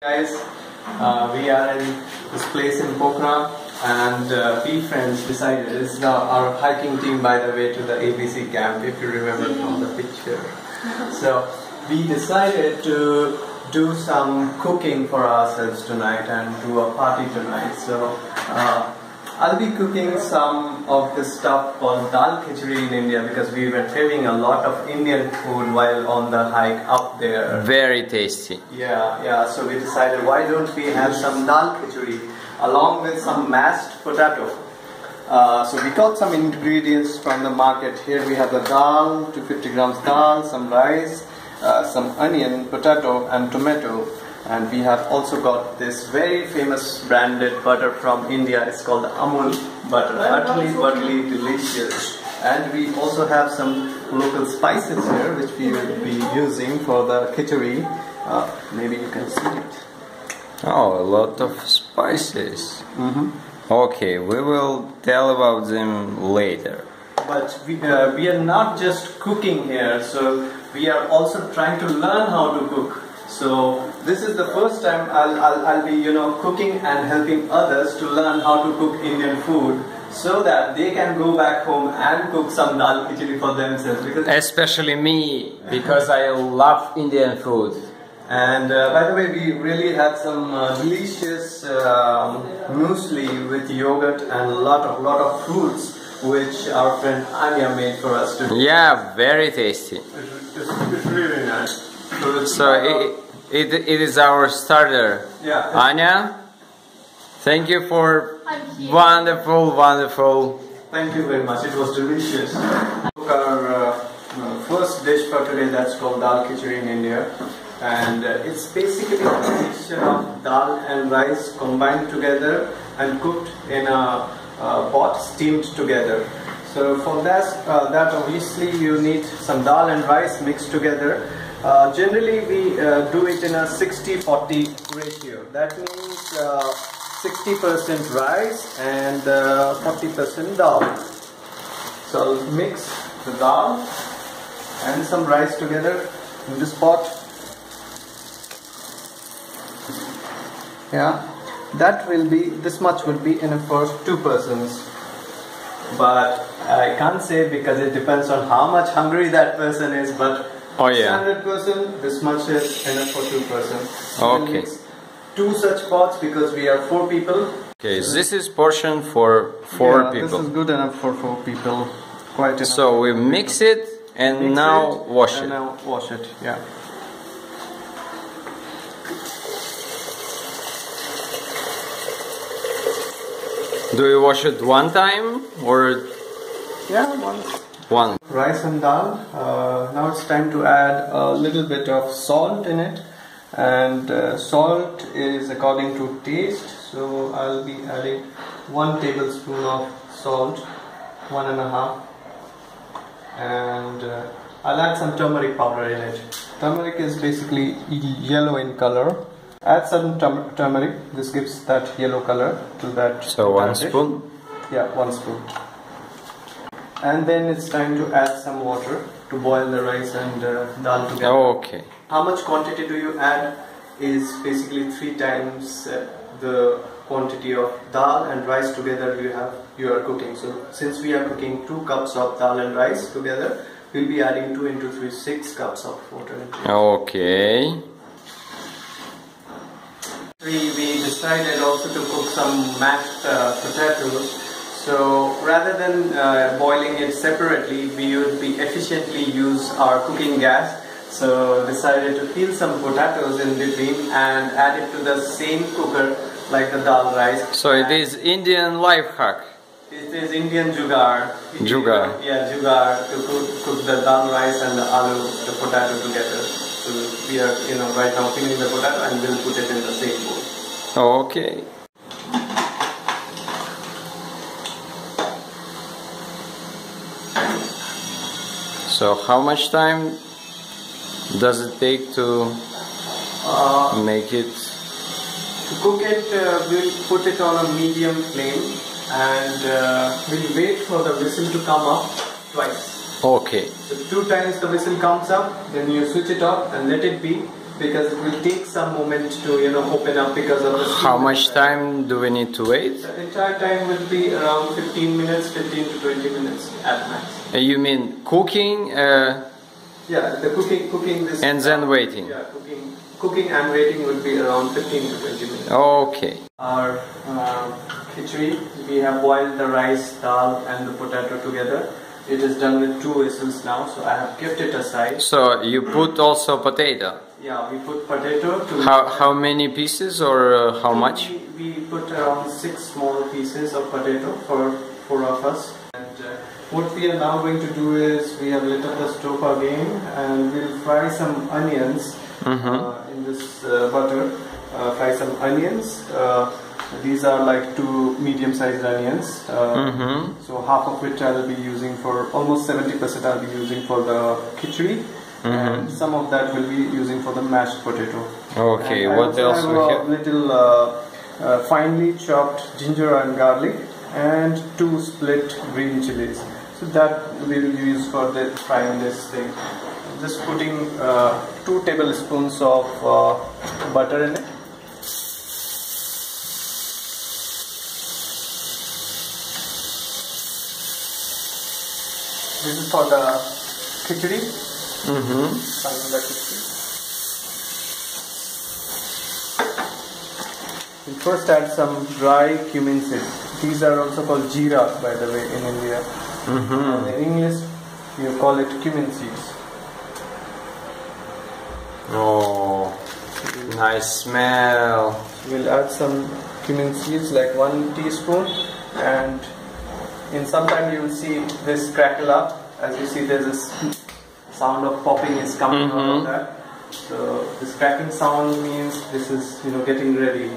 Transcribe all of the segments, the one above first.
Guys, uh, we are in this place in Pokhara and uh, we friends decided, this is our, hiking team by the way to the ABC camp if you remember from the picture. So we decided to do some cooking for ourselves tonight and do a party tonight. So uh, I'll be cooking some of the stuff called dal khichdi in India because we were craving a lot of Indian food while on the hike up there. Very tasty. Yeah, yeah. So we decided why don't we have some dal khichdi along with some mashed potato. Uh, so we got some ingredients from the market. Here we have the dal, 250 grams dal, some rice, uh, some onion, potato, and tomato. And we have also got this very famous branded butter from India. It's called Amul butter. Utterly, utterly delicious. And we also have some local spices here, which we will be using for the khichdi. Uh, maybe you can see it. Oh, a lot of spices. Okay, we will tell about them later. But we, uh, we are not just cooking here, so we are also trying to learn how to cook. So this is the first time I'll, I'll, I'll be, you know, cooking and helping others to learn how to cook Indian food, so that they can go back home and cook some dal khichdi for themselves. Because Especially me, because I love Indian food. And uh, by the way, we really had some uh, delicious um, muesli with yogurt and a lot of lot of fruits, which our friend Anya made for us today. Yeah, very tasty. It's, it's, it's really nice. So, it's So it, it, it is our starter. yeah, Anya, thank you for I'm wonderful, wonderful. thank you very much. It was delicious. Our uh, uh, first dish for today that's called dal khichdi in India, and uh, it's basically a mixture of dal and rice combined together and cooked in a, uh pot, steamed together. So for that, uh, that obviously you need some dal and rice mixed together. Uh, generally, we uh, do it in a 60-40 ratio. That means uh, 60% rice and uh, 40% dal. So I'll mix the dal and some rice together in this pot. Yeah, that will be this much will be enough for two persons. But I can't say because it depends on how much hungry that person is. But Oh, yeah. standard person, this much is enough for two persons. Okay. Two such pots because we are four people. Okay, so this is portion for four Yeah, people. This is good enough for four people. Quite enough. So we mix it and Mix now it wash and it. now wash it. Yeah. Do you wash it one time or Yeah. One. One? Rice and dal. Uh, now it's time to add a little bit of salt in it, and uh, salt is according to taste. So I'll be adding one tablespoon of salt, one and a half, and uh, I'll add some turmeric powder in it. Turmeric is basically yellow in color. Add some turmeric. This gives that yellow color to that. So one dish. spoon. Yeah, one spoon. And then it's time to add some water to boil the rice and uh, dal together. Okay. How much quantity do you add is basically three times uh, the quantity of dal and rice together you have you are cooking. So since we are cooking two cups of dal and rice together, we'll be adding two into three six cups of water. Okay. We, we decided also to cook some mashed uh, potatoes. So rather than uh, boiling it separately, we would be efficiently use our cooking gas. So decided to peel some potatoes in between and add it to the same cooker like the dal rice. So it is Indian life hack. It is Indian jugaad. Jugaad. Yeah, jugaad to cook, cook the dal rice and the aloo, the potato together. So we are, you know, right now peeling the potato and we'll put it in the same bowl. Okay. So how much time does it take to Uh, make it? To cook it, uh, we'll put it on a medium flame and uh, we'll wait for the whistle to come up twice. Okay. So two times the whistle comes up, then you switch it off and let it be. because it will take some moment to you know open up because of the. How much time do we need to wait? The entire time will be around 15 minutes, 15 to 20 minutes at max. Uh, You mean cooking uh, Yeah, the cooking, cooking this. and then waiting? Yeah, cooking, cooking and waiting would be around 15 to 20 minutes. Okay. Our uh, khichdi, we have boiled the rice, dal, and the potato together. It is done with two whistles now, so I have kept it aside. So you put also potato. Yeah, we put potato to. How how many pieces or uh, how much? We, we put around six small pieces of potato for four of us. What we are now going to do is we have lit up the stove again and we'll fry some onions uh, in this uh, butter. Uh, fry some onions. Uh, these are like two medium-sized onions. Uh, So half of which I'll be using for almost 70% I'll be using for the khichdi. And some of that will be using for the mashed potato. Okay, And what else have we a have? little uh, uh, finely chopped ginger and garlic and two split green chilies. So that we will use for the frying this thing. Just putting uh, two tablespoons of uh, butter in it. This is for the khichdi. Mm-hmm. Frying the khichdi. First add some dry cumin seeds. These are also called jeera, by the way, in India. And in English, you call it cumin seeds. Oh, nice smell. We'll add some cumin seeds, like one teaspoon, and in some time you will see this crackle up. As you see, there's this sound of popping is coming out of mm-hmm. that. So this cracking sound means this is, you know, getting ready.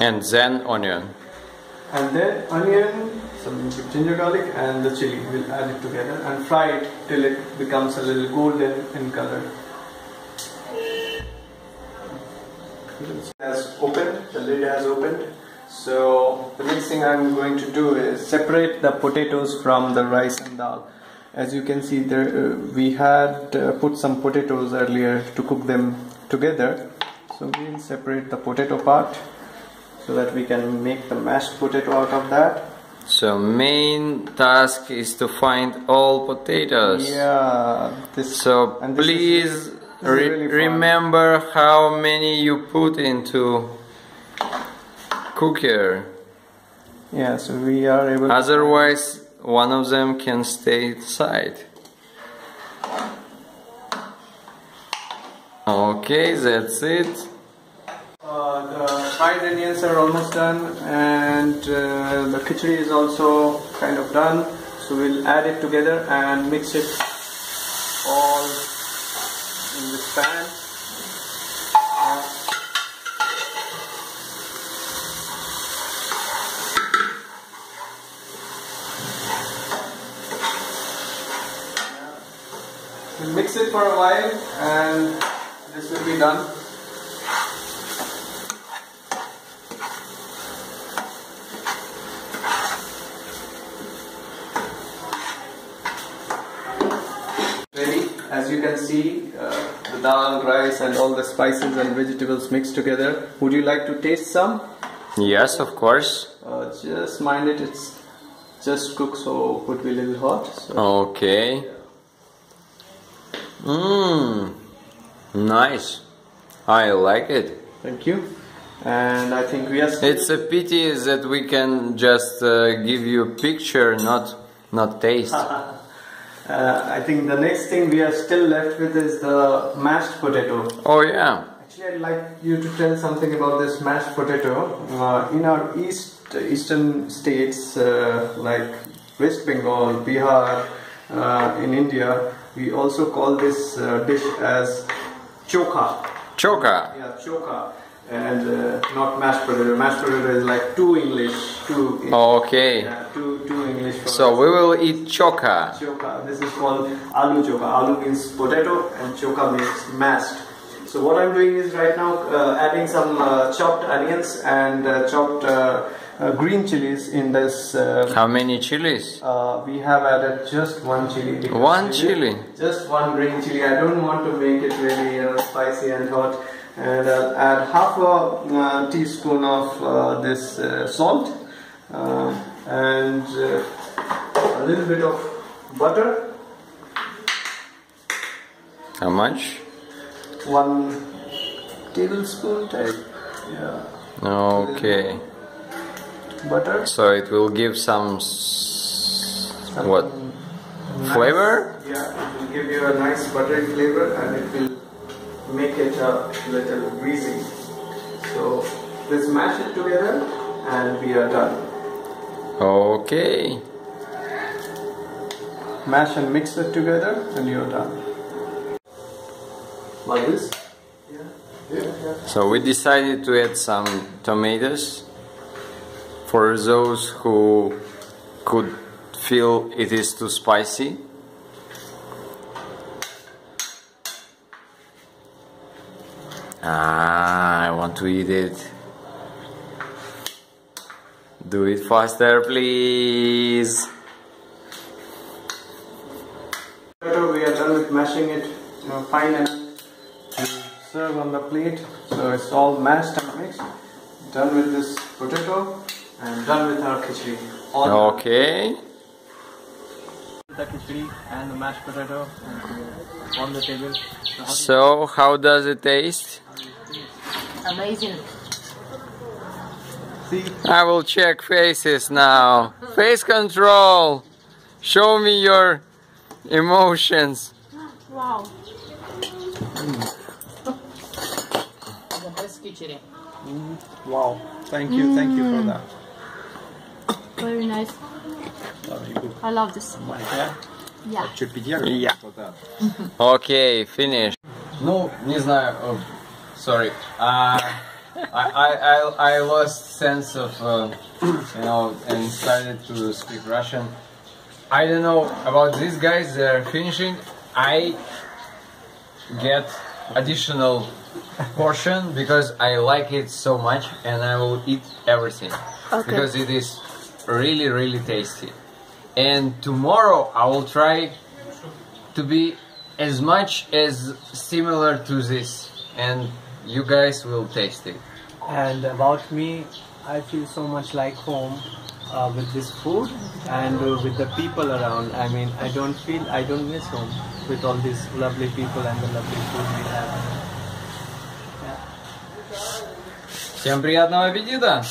And then onion. And then onion, some ginger garlic and the chili. We'll add it together and fry it till it becomes a little golden in color. Has opened, the lid has opened. So the next thing I'm going to do is separate the potatoes from the rice and dal. As you can see, there uh, we had uh, put some potatoes earlier to cook them together. So we'll separate the potato part so that we can make the mashed potato out of that. So main task is to find all potatoes. Yeah, this. So and this is- please is re- really remember how many you put into cooker. Yeah, so we are able. to- Otherwise, one of them can stay inside. Okay, that's it. Uh, the fried onions are almost done, and uh, the khichdi is also kind of done. So we'll add it together and mix it all in this pan. Mix it for a while, and this will be done. ready. As you can see, uh, the dal, rice, and all the spices and vegetables mixed together. Would you like to taste some? Yes, of course. Uh, just mind it, it's just cooked, so could be a little hot. So Okay. Mmm. Nice. I like it. thank you. And I think we are. still- It's a pity that we can just uh, give you a picture, not not taste. Uh, I think the next thing we are still left with is the mashed potato. Oh yeah. Actually, I'd like you to tell something about this mashed potato. Uh, in our east eastern states uh, like West Bengal, Bihar, uh, in India, we also call this uh, dish as chokha. Choka. Yeah, chokha, and uh, not mashed potato. Mashed potato is like two English, two. Okay. Yeah, two two English. for So we will eat chokha. Chokha. This is called aloo chokha. Aloo means potato and chokha means mashed. So what I'm doing is right now uh, adding some uh, chopped onions and uh, chopped uh, uh, green chilies in this. Uh, How many chilies? uh, we have added just one chili. One we chili? Just one green chili. I don't want to make it really spicy and hot. And I'll add half a uh, teaspoon of uh, this uh, salt uh, and uh, a little bit of butter. How much? One tablespoon type. Yeah, Okay. butter. So it will give some s- what Nice- flavor? Yeah, it will give you a nice buttery flavor and it will make it a little greasy. So let's mash it together and we are done. Okay. Mash and mix it together and you're done. Like this? Yeah. Yeah, yeah. So we decided to add some tomatoes for those who could feel it is too spicy. Ah, I want to eat it. Do it faster, please. Potato, we are done with mashing it you know, fine and serve on the plate. So it's all mashed and mixed. Done with this potato and done with our khichdi. All. Okay. the khichdi and the mashed potato on the table. So how So, how does it taste? Amazing. see I will check faces now. Face control. Show me your emotions. Wow. the best khichdi. wow thank you thank you for that Very nice. I love this. Yeah. Yeah. Okay, finish. Ну, не знаю. oh, sorry. Uh, I, I, I, I lost sense of, uh, you know, and started to speak Russian. I don't know about these guys. They're finishing. I get additional portion because I like it so much, and I will eat everything Okay. because it is really, really tasty. And tomorrow I will try to be as much as similar to this, and you guys will taste it and about me i feel so much like home uh, with this food and uh, with the people around i mean i don't feel i don't miss home with all these lovely people and the lovely food we have Всем приятного аппетита!